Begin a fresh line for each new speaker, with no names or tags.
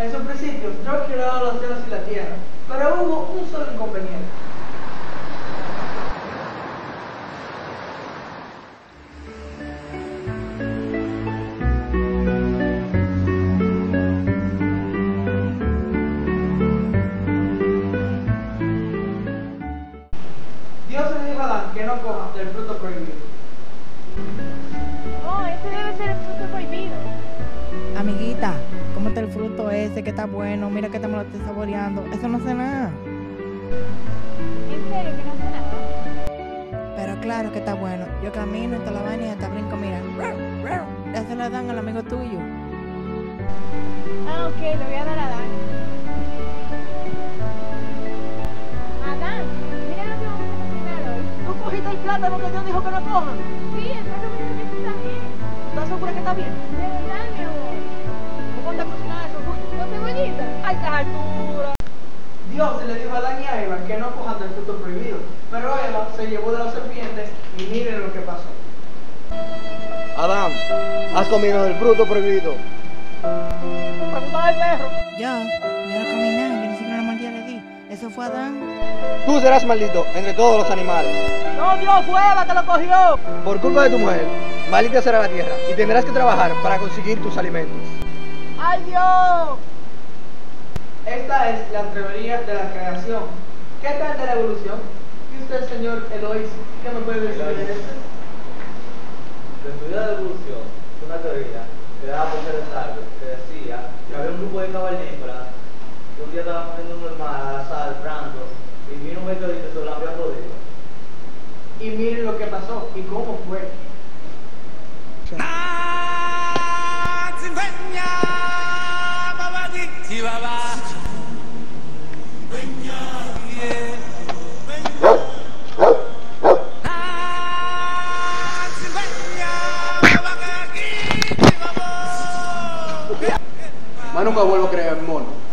En su principio, Dios creó los cielos y la tierra, pero hubo un solo inconveniente. Dios le dijo a Adán que no coma del fruto prohibido.
Ese
que está bueno. Mira que te me lo estoy saboreando. Eso no hace nada.
En serio, que no hace nada.
Pero claro que está bueno. Yo camino te la vaina y hasta brinco, mira. Eso le dan al amigo tuyo.
Ah, ok, le voy a dar a Adán. Adán, mira lo que vamos a cocinar hoy.
¿Tú cogiste el plátano que Dios dijo que no coman?
Sí, entonces mira que está bien.
¿Estás segura que está bien?
De verdad, mi amor.
¿Cómo a cocinar eso?
¿Con cebollita?
¡Ay, qué altura! Dios le dijo a Adán y a Eva que no cojan del fruto prohibido, pero Eva se llevó de los serpientes y miren lo que pasó.
Adán, has comido del fruto prohibido.
Al perro.
Yo, yo no comí nada. Yo ni siquiera una mordida le di. Eso fue Adán.
Tú serás maldito entre todos los animales.
No, Dios fue Eva que lo cogió.
Por culpa de tu mujer, maldita será la tierra y tendrás que trabajar para conseguir tus alimentos.
¡Ay, Dios! Esta es la teoría de la creación. ¿Qué tal de la evolución? ¿Y usted, señor Eloís, qué me puede decir de esto?
La teoría de la evolución es una teoría que daba por ser sabio, que decía que había un grupo de cavernícolas que un día estaban comiendo un mar al azar, franco, y vino un meteorito y se lo había.
Y miren lo que pasó y cómo fue.
más nunca vuelvo a creer en mono.